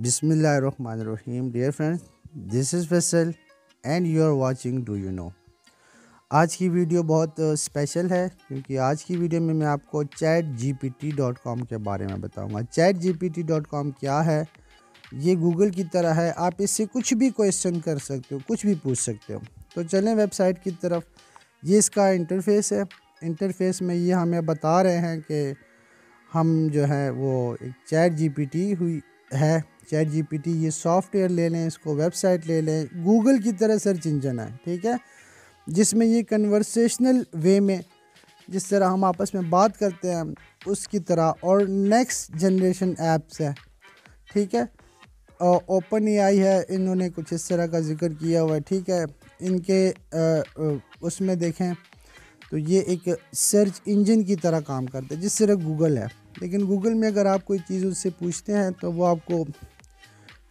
बिसमीम dear friends this is Faisal and you are watching do you know आज की video बहुत special है, क्योंकि आज की वीडियो में मैं आपको chat G P T dot com के बारे में बताऊँगा। Chat G P T dot com क्या है? ये गूगल की तरह है, आप इससे कुछ भी क्वेश्चन कर सकते हो, कुछ भी पूछ सकते हो। तो चलें वेबसाइट की तरफ़। ये इसका इंटरफेस है। इंटरफेस में ये हमें बता रहे हैं कि हम जो है वो एक चैट जी पी टी हुई है। चैट जीपीटी, ये सॉफ्टवेयर ले लें, इसको वेबसाइट ले लें, गूगल की तरह सर्च इंजन है ठीक है? जिसमें ये कन्वर्सेशनल वे में, जिस तरह हम आपस में बात करते हैं, उसकी तरह और नेक्स्ट जनरेशन ऐप्स है, ठीक है? ओपन ए आई है, इन्होंने कुछ इस तरह का ज़िक्र किया हुआ है, ठीक है? इनके उसमें देखें तो ये एक सर्च इंजन की तरह काम करता है, जिस तरह गूगल है। लेकिन गूगल में अगर आप कोई चीज़ उससे पूछते हैं तो वो आपको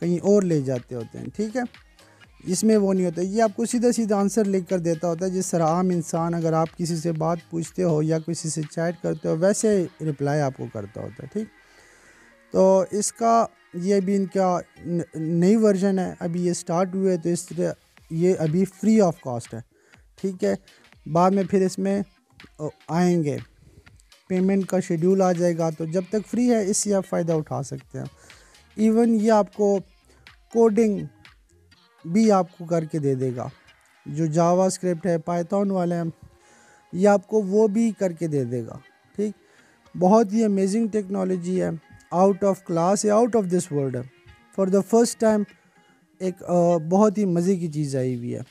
कहीं और ले जाते होते हैं, ठीक है? इसमें वो नहीं होता। ये आपको सीधा सीधा आंसर लिख कर देता होता है, जिस तरह आम इंसान अगर आप किसी से बात पूछते हो या किसी से चैट करते हो, वैसे रिप्लाई आपको करता होता है, ठीक? तो इसका ये भी इनका नई वर्जन है। अभी ये स्टार्ट हुए तो इस तरह ये अभी फ्री ऑफ़ कॉस्ट है, ठीक है? बाद में फिर इसमें आएँगे। पेमेंट का शेड्यूल आ जाएगा तो जब तक फ्री है, इससे आप फ़ायदा उठा सकते हैं। इवन ये आपको कोडिंग भी आपको करके दे देगा। जो जावा स्क्रिप्ट है पाइथन वाले हैं, ये आपको वो भी करके दे देगा, ठीक? बहुत ही अमेजिंग टेक्नोलॉजी है आउट ऑफ़ क्लास है आउट ऑफ़ दिस वर्ल्ड है। फॉर द फ़र्स्ट टाइम एक बहुत ही मज़े की चीज़ आई हुई है।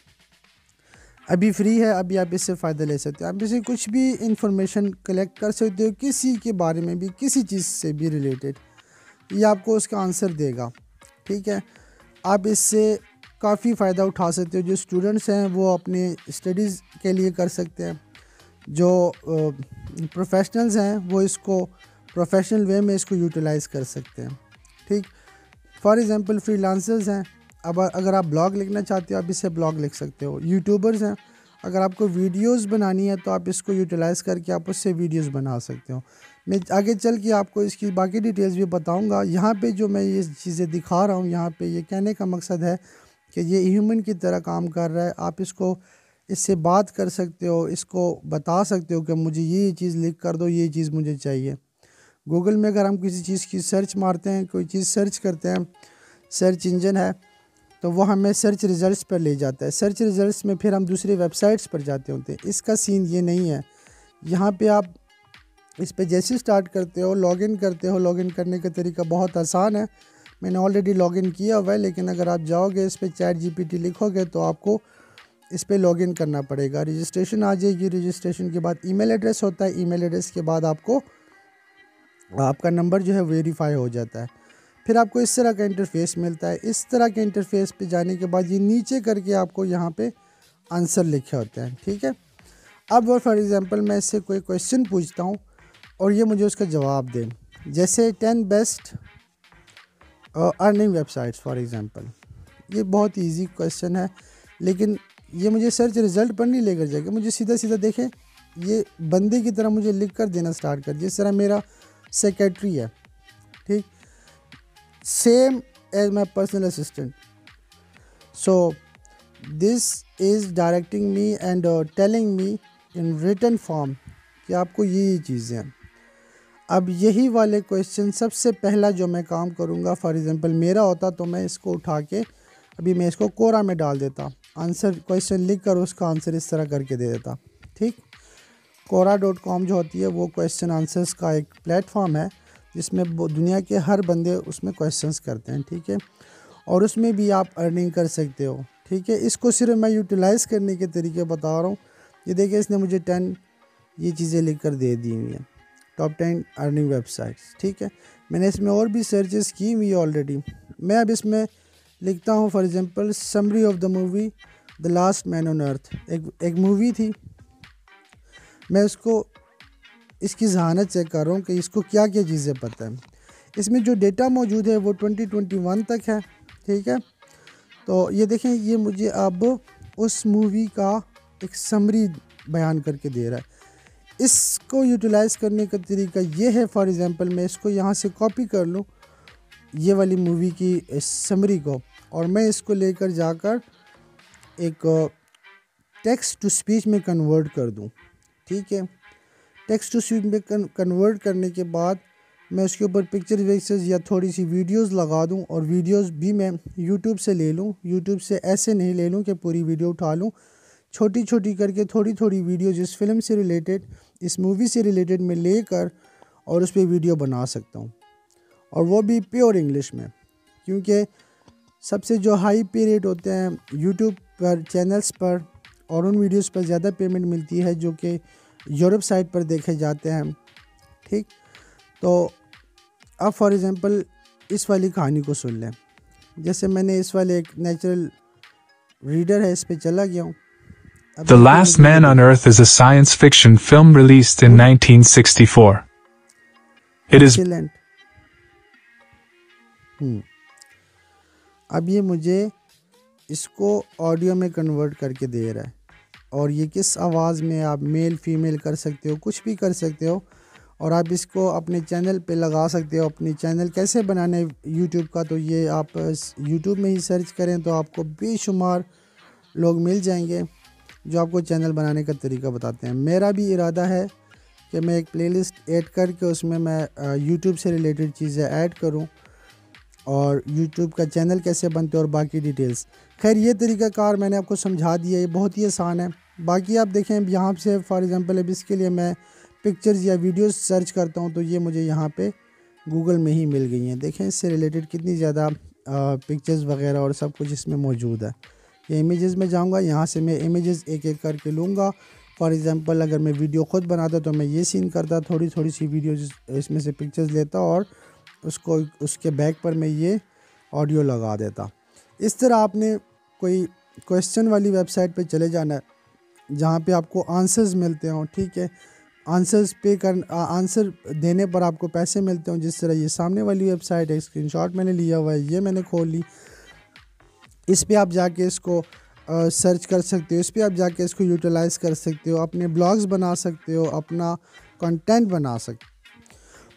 अभी फ्री है, अभी आप इससे फ़ायदा ले सकते हो। आप इसे कुछ भी इंफॉर्मेशन कलेक्ट कर सकते हो, किसी के बारे में भी, किसी चीज़ से भी रिलेटेड ये आपको उसका आंसर देगा। ठीक है? आप इससे काफ़ी फ़ायदा उठा सकते हो। जो स्टूडेंट्स हैं, वो अपने स्टडीज़ के लिए कर सकते हैं। जो प्रोफेशनल्स हैं, वो इसको प्रोफेशनल वे में इसको यूटिलाइज़ कर सकते हैं। ठीक? फॉर एग्ज़ाम्पल फ्रीलांसर्स हैं। अब अगर आप ब्लॉग लिखना चाहते हो, आप इससे ब्लॉग लिख सकते हो। यूट्यूबर्स हैं। अगर आपको वीडियोस बनानी है तो आप इसको यूटिलाइज़ करके आप उससे वीडियोस बना सकते हो। मैं आगे चल के आपको इसकी बाकी डिटेल्स भी बताऊँगा। यहाँ पे जो मैं ये चीज़ें दिखा रहा हूँ, यहाँ पे ये कहने का मकसद है कि ये ह्यूमन की तरह काम कर रहा है। आप इसको, इससे बात कर सकते हो, इसको बता सकते हो कि मुझे ये चीज़ लिख कर दो, ये चीज़ मुझे चाहिए। गूगल में अगर हम किसी चीज़ की सर्च मारते हैं, कोई चीज़ सर्च करते हैं सर्च इंजन है तो वो हमें सर्च रिज़ल्ट पर ले जाता है। सर्च रिज़ल्ट में फिर हम दूसरी वेबसाइट्स पर जाते होते हैं। इसका सीन ये नहीं है। यहाँ पे आप इस पर जैसे स्टार्ट करते हो लॉगिन करते हो लॉगिन करने का तरीका बहुत आसान है। मैंने ऑलरेडी लॉगिन किया हुआ है, लेकिन अगर आप जाओगे इस पर चैट जी लिखोगे तो आपको इस पर लॉगिन करना पड़ेगा। रजिस्ट्रेशन आ जाएगी। रजिस्ट्रेशन के बाद ईमेल एड्रेस होता है। ईमेल एड्रेस के बाद आपको, आपका नंबर जो है वेरीफाई हो जाता है। फिर आपको इस तरह का इंटरफेस मिलता है। इस तरह के इंटरफेस पे जाने के बाद ये नीचे करके आपको यहाँ पे आंसर लिखे होते हैं, ठीक है? अब फॉर एग्ज़ाम्पल मैं इससे कोई क्वेश्चन पूछता हूँ और ये मुझे उसका जवाब दें। जैसे ten best earning websites for example ये बहुत ईजी क्वेश्चन है, लेकिन ये मुझे सर्च रिज़ल्ट पर नहीं लेकर जाएगा। मुझे सीधा सीधा देखें, ये बंदे की तरह मुझे लिख कर देना स्टार्ट कर। जिस तरह मेरा सेक्रेटरी है, ठीक? As my personal assistant. So this is directing me and uh, telling me in written form कि आपको ये चीज़ें हैं। अब यही वाले क्वेश्चन सबसे पहला जो मैं काम करूँगा फॉर एग्ज़ाम्पल मेरा होता तो मैं इसको उठा के अभी मैं इसको कोरा में डाल देता। आंसर क्वेश्चन लिख कर उसका आंसर इस तरह करके दे देता। ठीक? कोरा डॉट कॉम जो होती है वो क्वेश्चन आंसर्स का एक प्लेटफॉर्म है। जिसमें दुनिया के हर बंदे उसमें क्वेश्चंस करते हैं, ठीक है? और उसमें भी आप अर्निंग कर सकते हो, ठीक है? इसको सिर्फ़ मैं यूटिलाइज़ करने के तरीके बता रहा हूँ। ये देखिए, इसने मुझे टेन ये चीज़ें लिख कर दे दी हुई हैं। टॉप टेन अर्निंग वेबसाइट्स ठीक है? मैंने इसमें और भी सर्चेस की हुई ऑलरेडी मैं अब इसमें लिखता हूँ for example summary of the movie the last man on earth एक एक मूवी थी। मैं उसको इसकी जहानत चेक कर रहा हूँ कि इसको क्या क्या चीज़ें पता है। इसमें जो डेटा मौजूद है वो 2021 तक है, ठीक है? तो ये देखें, ये मुझे अब उस मूवी का एक समरी बयान करके दे रहा है। इसको यूटिलाइज़ करने का तरीका ये है, फॉर एग्ज़ाम्पल मैं इसको यहाँ से कॉपी कर लूँ, ये वाली मूवी की समरी को, और मैं इसको लेकर जाकर एक टेक्स्ट टू स्पीच में कन्वर्ट कर दूँ, ठीक है? टेक्स्ट टू स्पीच में कन्वर्ट करने के बाद मैं उसके ऊपर पिक्चर वेक्चर्स या थोड़ी सी वीडियोस लगा दूँ और वीडियोस भी मैं यूट्यूब से ले लूँ। यूट्यूब से ऐसे नहीं ले लूँ कि पूरी वीडियो उठा लूँ। छोटी छोटी करके थोड़ी थोड़ी वीडियो जिस फ़िल्म से रिलेटेड इस मूवी से रिलेटेड मैं लेकर और उस पर वीडियो बना सकता हूँ। और वो भी प्योर इंग्लिश में, क्योंकि सबसे जो हाई पे रेट होते हैं यूट्यूब पर चैनल्स पर और उन वीडियोस पर ज़्यादा पेमेंट मिलती है जो कि यूरोप साइट पर देखे जाते हैं ठीक? तो अब फॉर एग्ज़ाम्पल इस वाली कहानी को सुन लें। जैसे मैंने इस वाले एक नेचुरल रीडर है इस पर चला गया हूँ। The Last Man on Earth is a science fiction film released in 1964. It is हम्म अब ये मुझे इसको ऑडियो में कन्वर्ट करके दे रहा है। और ये किस आवाज़ में आप मेल, फीमेल कर सकते हो, कुछ भी कर सकते हो, और आप इसको अपने चैनल पे लगा सकते हो, अपनी चैनल कैसे बनाने यूट्यूब का तो ये आप यूट्यूब में ही सर्च करें तो आपको बेशुमार लोग मिल जाएँगे, जो आपको चैनल बनाने का तरीका बताते हैं। मेरा भी इरादा है कि मैं एक प्लेलिस्ट ऐड करके उसमें मैं यूट्यूब से रिलेटेड चीज़ें ऐड करूँ और यूट्यूब का चैनल कैसे बनते हैं और बाकी डिटेल्स खैर, ये तरीका कार मैंने आपको समझा दिया, ये बहुत ही आसान है। बाकी आप देखें, अब यहाँ से फॉर एग्ज़ाम्पल अब इसके लिए मैं पिक्चर्स या वीडियोस सर्च करता हूँ तो ये मुझे यहाँ पे गूगल में ही मिल गई हैं। देखें, इससे रिलेटेड कितनी ज़्यादा पिक्चर्स वगैरह और सब कुछ इसमें मौजूद है। ये इमेजेस में जाऊँगा, यहाँ से मैं इमेजेस एक एक करके लूँगा। फॉर एग्ज़ाम्पल अगर मैं वीडियो ख़ुद बनाता तो मैं ये सीन करता थोड़ी थोड़ी सी वीडियो इसमें से पिक्चर्स लेता और उसको उसके बैक पर मैं ये ऑडियो लगा देता। इस तरह आपने कोई क्वेश्चन वाली वेबसाइट पे चले जाना है जहाँ पे आपको आंसर्स मिलते हों ठीक है? आंसर्स पे कर आंसर देने पर आपको पैसे मिलते हों जिस तरह ये सामने वाली वेबसाइट है स्क्रीनशॉट मैंने लिया हुआ है ये मैंने खोल ली। इस पर आप जाके इसको आ, सर्च कर सकते हो इस पर आप जाके इसको यूटिलाइज़ कर सकते हो अपने ब्लॉग्स बना सकते हो अपना कंटेंट बना सकते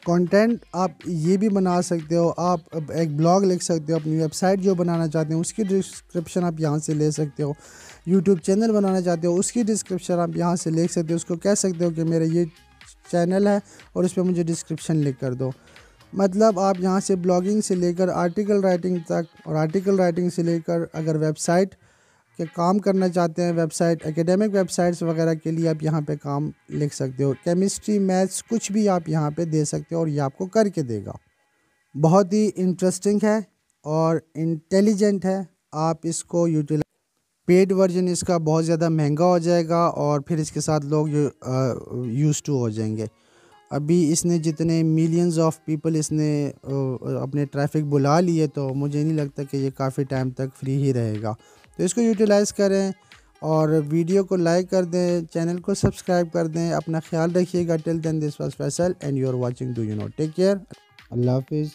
कंटेंट आप ये भी बना सकते हो, आप एक ब्लॉग लिख सकते हो, अपनी वेबसाइट जो बनाना चाहते हो, उसकी डिस्क्रिप्शन आप यहाँ से ले सकते हो। यूट्यूब चैनल बनाना चाहते हो, उसकी डिस्क्रिप्शन आप यहाँ से लिख सकते हो। उसको कह सकते हो कि मेरा ये चैनल है और उस पर मुझे डिस्क्रिप्शन लिख कर दो। मतलब आप यहाँ से ब्लॉगिंग से लेकर आर्टिकल राइटिंग तक और आर्टिकल राइटिंग से लेकर अगर वेबसाइट के काम करना चाहते हैं वेबसाइट एकेडमिक वेबसाइट्स वगैरह के लिए आप यहाँ पे काम लिख सकते हो। केमिस्ट्री मैथ्स कुछ भी आप यहाँ पे दे सकते हो और ये आपको करके देगा। बहुत ही इंटरेस्टिंग है और इंटेलिजेंट है। आप इसको यूटिलाइज पेड वर्जन इसका बहुत ज़्यादा महँगा हो जाएगा और फिर इसके साथ लोग यूज़ टू हो जाएँगे। अभी इसने जितने मिलियंस ऑफ़ पीपल इसने अपने ट्रैफ़िक बुला लिए तो मुझे नहीं लगता कि ये काफ़ी टाइम तक फ्री ही रहेगा। तो इसको यूटिलाइज़ करें और वीडियो को लाइक कर दें चैनल को सब्सक्राइब कर दें। अपना ख्याल रखिएगा। Till then this was Faisal and you are watching do you know take care अल्लाह हाफिज़।